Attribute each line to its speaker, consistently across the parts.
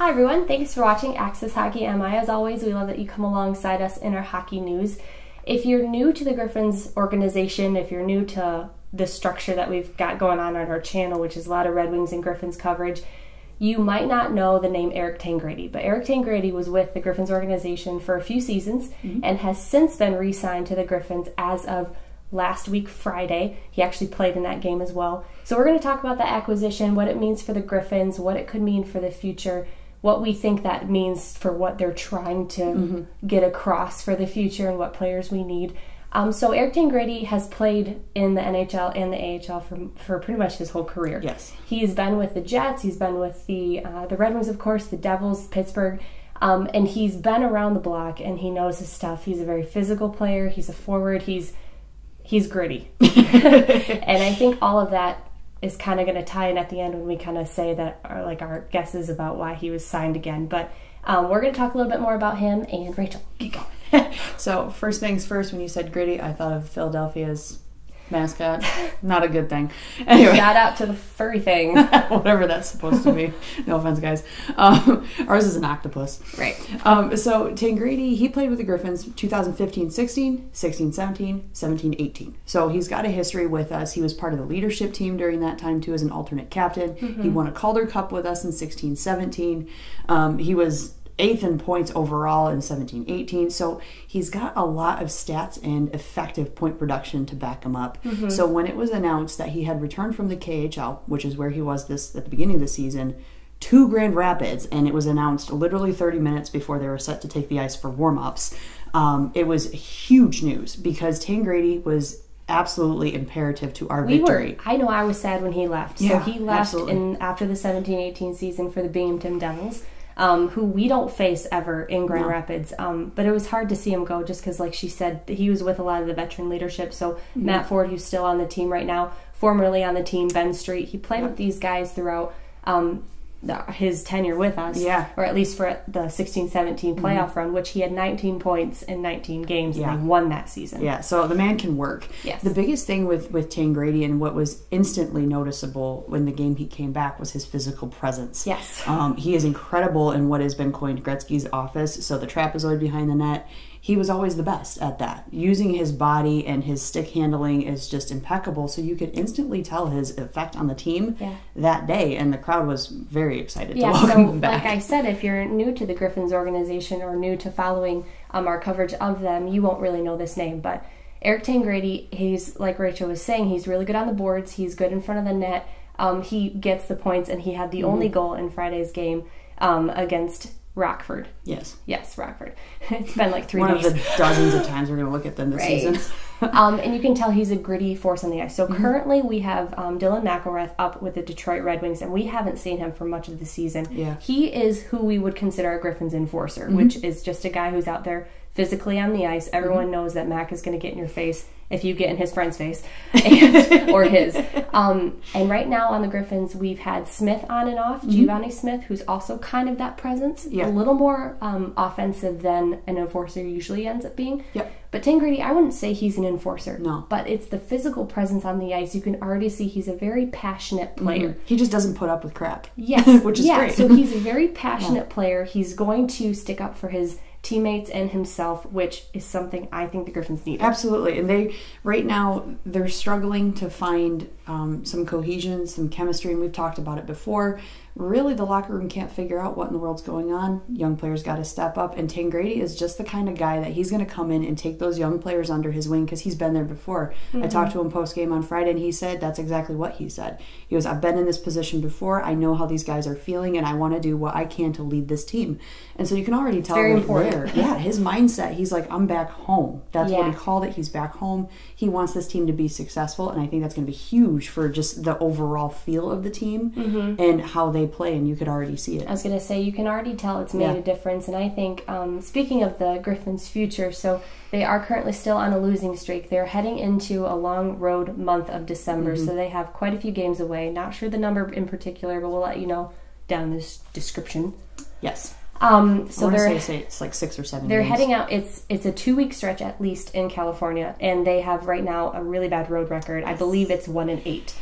Speaker 1: Hi everyone, thanks for watching Access Hockey MI. As always, we love that you come alongside us in our hockey news. If you're new to the Griffins organization, if you're new to the structure that we've got going on on our channel, which is a lot of Red Wings and Griffins coverage, you might not know the name Eric Tangradi, but Eric Tangradi was with the Griffins organization for a few seasons mm-hmm. and has since been re signed to the Griffins as of last week, Friday. He actually played in that game as well. So, we're going to talk about the acquisition, what it means for the Griffins, what it could mean for the future, what we think that means for what they're trying to mm-hmm. get across for the future and what players we need. Um, so Eric Tangradi has played in the NHL and the AHL for, for pretty much his whole career.
Speaker 2: Yes,
Speaker 1: he's been with the Jets. He's been with the uh, the Red Wings, of course, the Devils, Pittsburgh, um, and he's been around the block and he knows his stuff. He's a very physical player. He's a forward. He's he's gritty, and I think all of that is kind of going to tie in at the end when we kind of say that our like our guesses about why he was signed again. But um, we're going to talk a little bit more about him and Rachel. Keep
Speaker 2: going. so first things first, when you said gritty, I thought of Philadelphia's mascot. Not a good thing.
Speaker 1: Anyway, shout out to the furry thing,
Speaker 2: whatever that's supposed to be. No offense, guys. Um, ours is an octopus.
Speaker 1: Right.
Speaker 2: Um, so Tangradi, he played with the Griffins 2015-16, 16-17, 17-18. So he's got a history with us. He was part of the leadership team during that time too, as an alternate captain. Mm-hmm. He won a Calder Cup with us in 16-17. Um, he was eighth in points overall in 17 18. So he's got a lot of stats and effective point production to back him up. Mm-hmm. So when it was announced that he had returned from the KHL, which is where he was this at the beginning of the season, to Grand Rapids, and it was announced literally 30 minutes before they were set to take the ice for warm ups. Um, it was huge news because Tangradi was absolutely imperative to our
Speaker 1: we
Speaker 2: victory.
Speaker 1: Were, I know I was sad when he left. Yeah, so he left in after the 17-18 season for the Binghamton Devils um, who we don't face ever in Grand no. Rapids. Um, but it was hard to see him go just because, like she said, he was with a lot of the veteran leadership. So mm-hmm. Matt Ford, who's still on the team right now, formerly on the team, Ben Street, he played with these guys throughout. Um, his tenure with us,
Speaker 2: yeah,
Speaker 1: or at least for the 16-17 playoff mm-hmm. run, which he had 19 points in 19 games yeah. and won that season.
Speaker 2: Yeah, so the man can work.
Speaker 1: Yes.
Speaker 2: The biggest thing with with Tangradi and what was instantly noticeable when the game he came back was his physical presence.
Speaker 1: Yes,
Speaker 2: um, he is incredible in what has been coined Gretzky's office. So the trapezoid behind the net he was always the best at that. Using his body and his stick handling is just impeccable. So you could instantly tell his effect on the team
Speaker 1: yeah.
Speaker 2: that day, and the crowd was very excited yeah, to welcome so, him back.
Speaker 1: Like I said, if you're new to the Griffins organization or new to following um, our coverage of them, you won't really know this name, but. Eric Tangradi, he's like Rachel was saying, he's really good on the boards. He's good in front of the net. Um, he gets the points, and he had the mm-hmm. only goal in Friday's game um, against Rockford.
Speaker 2: Yes.
Speaker 1: Yes, Rockford. It's been like three
Speaker 2: One
Speaker 1: days.
Speaker 2: of the dozens of times we're going to look at them this right. season.
Speaker 1: um, and you can tell he's a gritty force on the ice. So mm-hmm. currently we have um, Dylan McIlrath up with the Detroit Red Wings, and we haven't seen him for much of the season.
Speaker 2: Yeah.
Speaker 1: He is who we would consider a Griffins enforcer, mm-hmm. which is just a guy who's out there physically on the ice. Everyone mm-hmm. knows that Mac is going to get in your face if you get in his friend's face and, or his. Um, and right now on the Griffins, we've had Smith on and off, mm-hmm. Givani Smith, who's also kind of that presence,
Speaker 2: yeah.
Speaker 1: a little more um, offensive than an enforcer usually ends up being.
Speaker 2: Yep.
Speaker 1: But Tangradi, I wouldn't say he's an enforcer.
Speaker 2: No.
Speaker 1: But it's the physical presence on the ice. You can already see he's a very passionate player. Mm-hmm.
Speaker 2: He just doesn't put up with crap.
Speaker 1: Yes.
Speaker 2: which is
Speaker 1: yeah,
Speaker 2: great.
Speaker 1: so he's a very passionate yeah. player. He's going to stick up for his teammates and himself, which is something I think the Griffins need.
Speaker 2: Absolutely, and they right now they're struggling to find um, some cohesion, some chemistry, and we've talked about it before really the locker room can't figure out what in the world's going on. Young players got to step up, and Tangradi is just the kind of guy that he's going to come in and take those young players under his wing because he's been there before. Mm-hmm. I talked to him post game on Friday, and he said that's exactly what he said. He goes, "I've been in this position before. I know how these guys are feeling, and I want to do what I can to lead this team." And so you can already tell
Speaker 1: Very important.
Speaker 2: yeah, his mindset. He's like, "I'm back home." That's yeah. what he called it. He's back home. He wants this team to be successful, and I think that's going to be huge for just the overall feel of the team
Speaker 1: mm-hmm.
Speaker 2: and how they play. And you could already see it.
Speaker 1: I was going to say you can already tell it's made yeah. a difference, and I think um, speaking of the Griffins' future, so they are currently still on a losing streak. They're heading into a long road month of December, mm-hmm. so they have quite a few games away. Not sure the number in particular, but we'll let you know down in this description.
Speaker 2: Yes.
Speaker 1: Um, so they're
Speaker 2: say it's like six or seven.
Speaker 1: They're
Speaker 2: games.
Speaker 1: heading out. It's it's a two week stretch at least in California, and they have right now a really bad road record. I believe it's one and eight.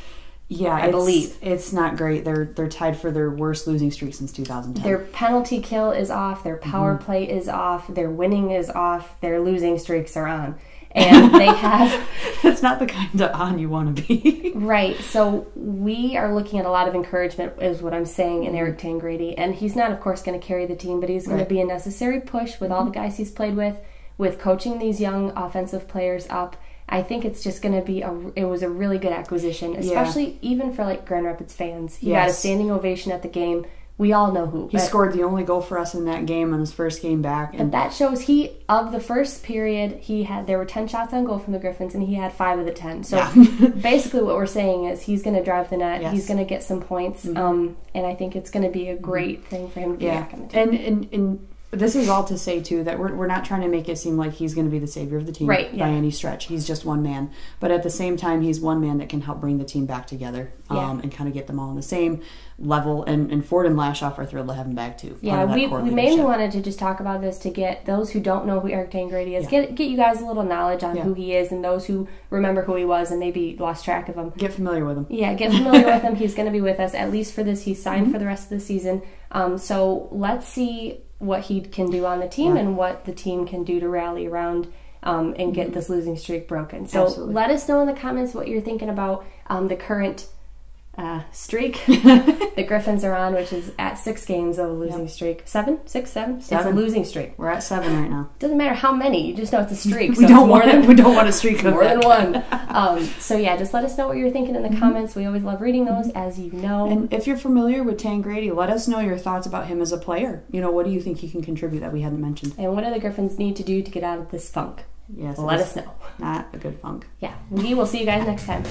Speaker 2: Yeah,
Speaker 1: I
Speaker 2: it's-
Speaker 1: believe.
Speaker 2: it's not great. They're they're tied for their worst losing streak since 2010.
Speaker 1: Their penalty kill is off, their power
Speaker 2: Mm-hmm.
Speaker 1: play is off, their winning is off, their losing streaks are on. And they have
Speaker 2: It's not the kind of on you want to be.
Speaker 1: Right. So we are looking at a lot of encouragement, is what I'm saying, in Eric Tangradi. And he's not, of course, going to carry the team, but he's going
Speaker 2: Right. Mm-hmm.
Speaker 1: to be a necessary push with all the guys he's played with, with coaching these young offensive players up. I think it's just going to be a. It was a really good acquisition, especially even for like Grand Rapids fans. He got a standing ovation at the game. We all know who.
Speaker 2: He
Speaker 1: but-
Speaker 2: scored the only goal for us in that game on his first game back,
Speaker 1: But
Speaker 2: and
Speaker 1: that shows he of the first period he had there were ten shots on goal from the Griffins and he had five of the ten. So basically, what we're saying is he's going to drive the net.
Speaker 2: Yes.
Speaker 1: He's going to get some points, um, and I think it's going to be a great thing for him to be
Speaker 2: yeah,
Speaker 1: back on the team.
Speaker 2: and and and this is all to say too that we're we're not trying to make it seem like he's going to be the savior of the team
Speaker 1: Right,
Speaker 2: by
Speaker 1: yeah.
Speaker 2: any stretch. He's just one man, but at the same time, he's one man that can help bring the team back together um,
Speaker 1: Yeah.
Speaker 2: and kind of get them all on the same level. And and Ford and Lashoff are thrilled to have him back too.
Speaker 1: Yeah, we, we mainly wanted to just talk about this to get those who don't know who Eric Tangradi is,
Speaker 2: Yeah.
Speaker 1: get get you guys a little knowledge on who he is, and those who remember who he was and maybe lost track of him.
Speaker 2: get familiar with him.
Speaker 1: Yeah, get familiar with him. He's going to be with us at least for this. He's signed
Speaker 2: Mm-hmm.
Speaker 1: for the rest of the season. Um, so let's see what he can do on the team
Speaker 2: Yeah.
Speaker 1: and what the team can do to rally around um, and get this losing streak broken. So
Speaker 2: Mm-hmm. Absolutely.
Speaker 1: let us know in the comments what you're thinking about um, the current uh, streak the Griffins are on, which is at six games of a losing streak. Seven, six, seven. It's a losing streak.
Speaker 2: We're at seven right now.
Speaker 1: Doesn't matter how many. You just know it's a streak.
Speaker 2: We
Speaker 1: so
Speaker 2: don't
Speaker 1: more
Speaker 2: want
Speaker 1: than
Speaker 2: we don't want a streak of
Speaker 1: more than one. Um, so yeah, just let us know what you're thinking in the comments. We always love reading those, as you know.
Speaker 2: And if you're familiar with Tangradi, let us know your thoughts about him as a player. You know, what do you think he can contribute that we hadn't mentioned?
Speaker 1: And what do the Griffins need to do to get out of this funk?
Speaker 2: Yes,
Speaker 1: Let us know.
Speaker 2: Not a good funk.
Speaker 1: Yeah, we will see you guys next time.